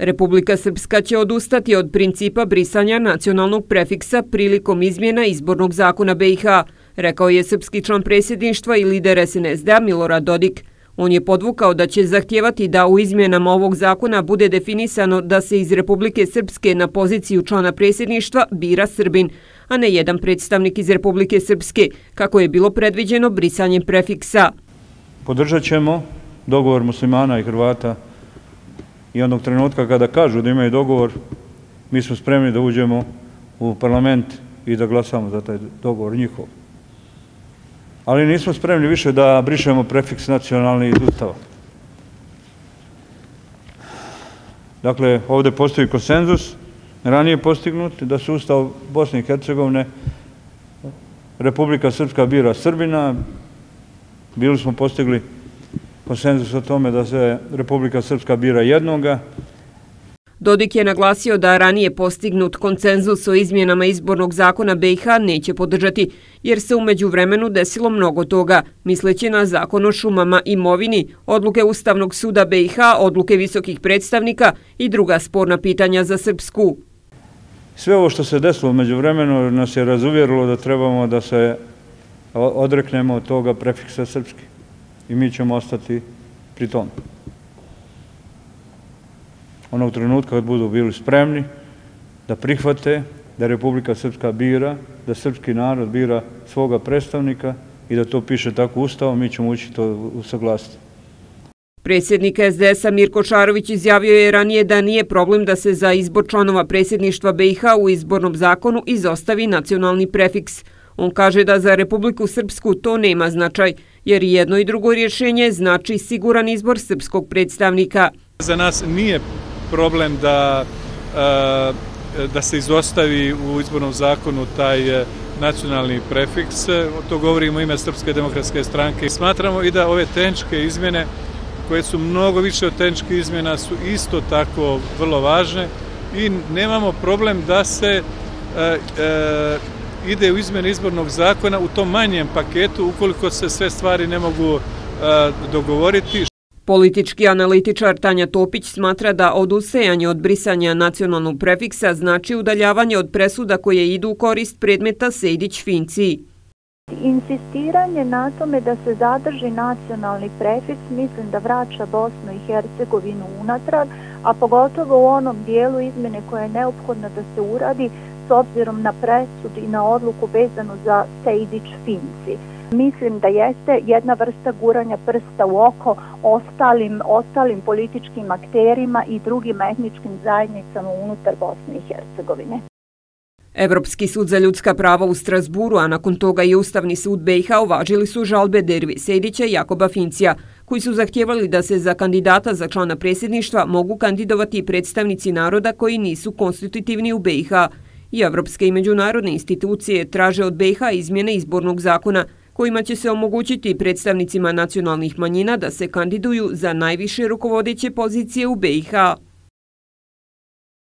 Republika Srpska će odustati od principa brisanja nacionalnog prefiksa prilikom izmjena izbornog zakona BiH, rekao je srpski član presjedništva i lider SNSD-a Milorad Dodik. On je podvukao da će zahtjevati da u izmjenama ovog zakona bude definisano da se iz Republike Srpske na poziciju člana presjedništva bira Srbin, a ne jedan predstavnik iz Republike Srpske, kako je bilo predviđeno brisanjem prefiksa. Podržat ćemo dogovor muslimana i Hrvata i onog trenutka kada kažu da imaju dogovor, mi smo spremni da uđemo u parlament i da glasamo za taj dogovor njihov. Ali nismo spremni više da brišemo prefiks nacionalni iz Ustava. Dakle, ovdje postoji konsenzus, ranije postignut, da se Ustav Bosne i Hercegovine, Republika Srpska bira Srbina, bili smo postigli konsenzus o tome da se Republika Srpska bira jednoga. Dodik je naglasio da ranije postignut konsenzus o izmjenama izbornog zakona BiH neće podržati, jer se umeđu vremenu desilo mnogo toga, misleći na zakon o šumama i imovini, odluke Ustavnog suda BiH, odluke visokih predstavnika i druga sporna pitanja za Srpsku. Sve ovo što se desilo umeđu vremenu nas je razuvjerilo da trebamo da se odreknemo od toga prefiksa Srpske i mi ćemo ostati pri tom. Onog trenutka kad budu bili spremni da prihvate da Republika Srpska bira, da srpski narod bira svoga predstavnika i da to piše tako ustavo, mi ćemo ući to usaglasiti. Predsjednik SDS-a Mirko Čarović izjavio je ranije da nije problem da se za izbor članova predsjedništva BiH u izbornom zakonu izostavi nacionalni prefiks. On kaže da za Republiku Srpsku to nema značaj, jer jedno i drugo rješenje znači siguran izbor srpskog predstavnika. Za nas nije problem da, e, da se izostavi u izbornom zakonu taj e, nacionalni prefiks. To govorimo u ime Srpske demokratske stranke. Smatramo i da ove tenčke izmjene, koje su mnogo više od tenčke izmjena, su isto tako vrlo važne i nemamo problem da se e, e ide u izmjene izbornog zakona u tom manjem paketu ukoliko se sve stvari ne mogu dogovoriti. Politički analitičar Tanja Topić smatra da odusejanje od brisanja nacionalnog prefiksa znači udaljavanje od presuda koje idu u korist predmeta Sejdić-Finci. Insistiranje na tome da se zadrži nacionalni prefiks mislim da vraća Bosnu i Hercegovinu unatrag, a pogotovo u onom dijelu izmene koje je neophodno da se uradi s obzirom na presud i na odluku vezanu za Sejdić Finci. Mislim da jeste jedna vrsta guranja prsta u oko ostalim, ostalim političkim akterima i drugim etničkim zajednicama unutar Bosne i Hercegovine. Evropski sud za ljudska prava u Strasburu, a nakon toga i Ustavni sud BiH uvažili su žalbe Dervi Sedića i Jakoba Fincija, koji su zahtjevali da se za kandidata za člana predsjedništva mogu kandidovati predstavnici naroda koji nisu konstitutivni u BiH i evropske i međunarodne institucije traže od BiH izmjene izbornog zakona kojima će se omogućiti predstavnicima nacionalnih manjina da se kandiduju za najviše rukovodeće pozicije u BiH.